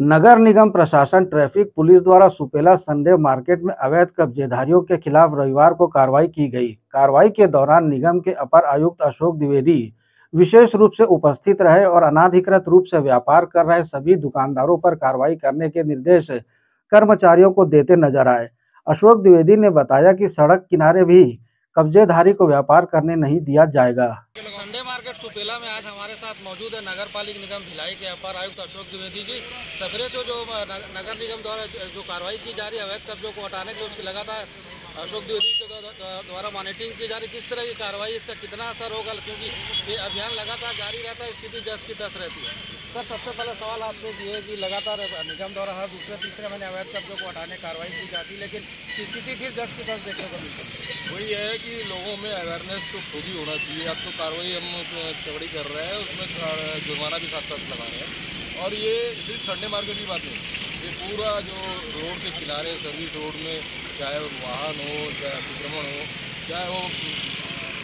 नगर निगम प्रशासन, traffic police द्वारा Supela Sunday market में अवैध कब्जेधारियों के खिलाफ रविवार को कार्रवाई की गई। कार्रवाई के दौरान निगम के अपर आयुक्त अशोक द्विवेदी विशेष रूप से उपस्थित रहे और अनाधिकृत रूप से व्यापार कर रहे सभी दुकानदारों पर कार्रवाई करने के निर्देश कर्मचारियों को देते नज़र आए। अशोक द्विवेदी ने बताया कि सड़क किनारे भी कब्जेधारी को व्यापार करने नहीं दिया जाएगा। मार्केट सुपेला में आज हमारे साथ मौजूद है नगर पालिक निगम भिलाई के अपर आयुक्त अशोक द्विवेदी जी। सफरे से जो नगर निगम द्वारा जो कार्रवाई की जा रही है, अवैध कब्जों को हटाने के उसकी लगातार अशोक द्विवेदी के द्वारा मॉनिटरिंग की जा रही किस तरह की कार्रवाई इसका कितना असर होगा? क्योंकि ये अभियान लगातार जारी रहता है, स्थिति जस की तस रहती है। सर, सबसे पहले सवाल आपसे ये है कि लगातार निगम द्वारा हर दूसरे तीसरे महीने अवैध कब्जों को हटाने कार्रवाई की जाती है, लेकिन स्थिति फिर जस की तस देखने को मिलती है। वही है कि लोगों में अवेयरनेस तो खुद ही होना चाहिए। अब तो कार्रवाई हम चौड़ी कर रहे हैं, उसमें जुर्माना भी साथ साथ लगा रहे हैं। और ये सिर्फ़ संडे मार्केट की बात नहीं, ये पूरा जो रोड के किनारे सर्विस रोड में, चाहे वाहन हो, चाहे अतिक्रमण हो, चाहे वो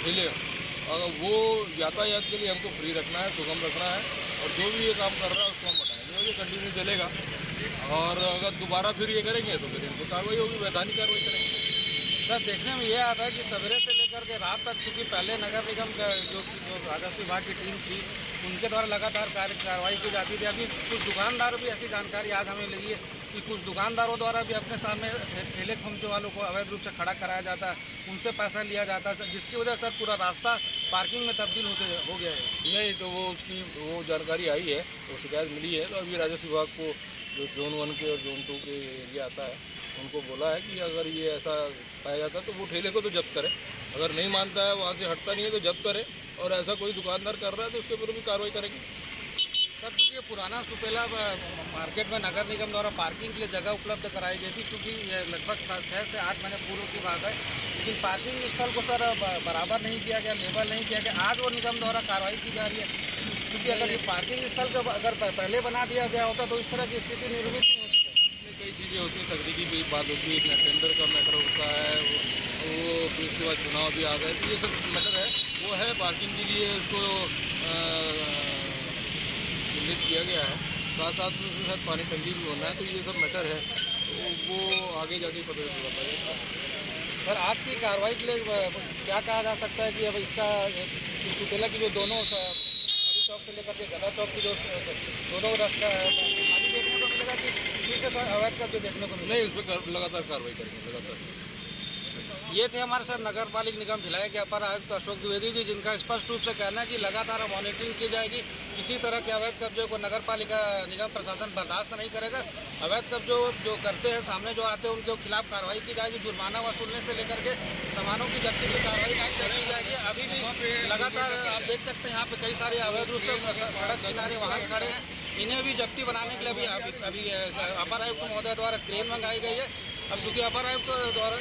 ठेले हो वो यातायात के लिए हमको फ्री रखना है, सुगम रखना है और जो भी ये काम कर रहा है उसको हम बताएँगे। और ये कंटिन्यू चलेगा। और अगर दोबारा फिर ये करेंगे तो फिर इनको कार्रवाई होगी वैधानिक कार्रवाई करेंगे। सर देखने में ये आता है कि सवेरे से लेकर के रात तक क्योंकि पहले नगर निगम का जो, राजस्व विभाग की टीम थी उनके द्वारा लगातार कार्य कार्रवाई की जाती थी। अभी कुछ दुकानदारों भी ऐसी जानकारी आज हमें लगी है कि कुछ दुकानदारों द्वारा भी अपने सामने ठेले खमचे वालों को अवैध रूप से खड़ा कराया जाता है उनसे पैसा लिया जाता है। जिसकी वजह से पूरा रास्ता पार्किंग में तब्दील होते हो गया है? नहीं तो वो उसकी वो जानकारी आई है, वो शिकायत मिली है तो अभी राजस्व विभाग को जो जोन वन के और जोन टू के एरिया आता है, उनको बोला है कि अगर ये ऐसा पाया जाता है तो वो ठेले को तो जब्त करें। अगर नहीं मानता है, वहाँ से हटता नहीं है तो जब्त करें, और ऐसा कोई दुकानदार कर रहा है तो उसके ऊपर भी कार्रवाई करेंगे। सर पुराना सुपेला मार्केट में नगर निगम द्वारा पार्किंग के लिए जगह उपलब्ध कराई गई थी, क्योंकि लगभग छः से आठ महीने पूर्व की बात है। लेकिन पार्किंग स्थल को सर बराबर नहीं किया गया, लेबल नहीं किया गया। आज वो निगम द्वारा कार्रवाई की जा रही है। क्योंकि अगर ये पार्किंग स्थल को अगर पहले बना दिया गया होता तो इस तरह की स्थिति निर्मित नहीं होती। कई चीज़ें होती हैं, तकनीकी भी बात होती है टेंडर का मैटर होता है, वो उसके बाद चुनाव भी आ गए। तो ये सब मैटर है, वो है पार्किंग के लिए उसको चिन्हित किया गया है। साथ साथ में उसमें शायद पानी टंकी भी होना है तो ये सब मैटर है। तो वो आगे जाके पता चल पाएगा सर आज की कार्रवाई के लिए क्या कहा जा सकता है कि अब इसका सुपेला की जो दोनों चौक से लेकर के गदा चौक की जो दोनों रास्ता है अवैध कब्जे देखने को नहीं, उस पर लगातार कार्रवाई करेंगे, लगातार। ये थे हमारे साथ नगर पालिक निगम भिलाई के अपर आयुक्त अशोक द्विवेदी जी, जिनका स्पष्ट रूप से कहना है कि लगातार मॉनिटरिंग की जाएगी। किसी तरह के अवैध कब्जे को नगर पालिका निगम प्रशासन बर्दाश्त नहीं करेगा। अवैध कब्जों जो करते हैं, सामने जो आते हैं, उनके खिलाफ कार्रवाई की जाएगी, जुर्माना वसूलने से लेकर के सामानों की जब्ती की कार्रवाई की जाएगी। अभी भी लगातार आप देख सकते हैं, यहाँ पे कई सारे अवैध रूप से सड़क किनारे वाहन खड़े हैं। इन्हें भी जब्ती बनाने के लिए अभी अभी अपर आयुक्त महोदय द्वारा क्रेन मंगाई गई है। अब क्योंकि अपर आयुक्त द्वारा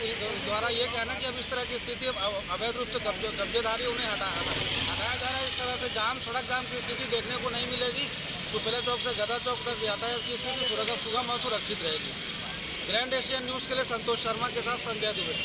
द्वारा ये कहना कि अब इस तरह की स्थिति अवैध रूप से कब्जे कब्जेदारी उन्हें हटा हटाया जा रहा है। इस तरह से जाम, सड़क जाम की स्थिति देखने को नहीं मिलेगी। सुपेला चौक से गदा चौक तक यातायात की स्थिति सुगम और सुरक्षित रहेगी। ग्रैंड एशियन न्यूज़ के लिए संतोष शर्मा के साथ संजय दुबे।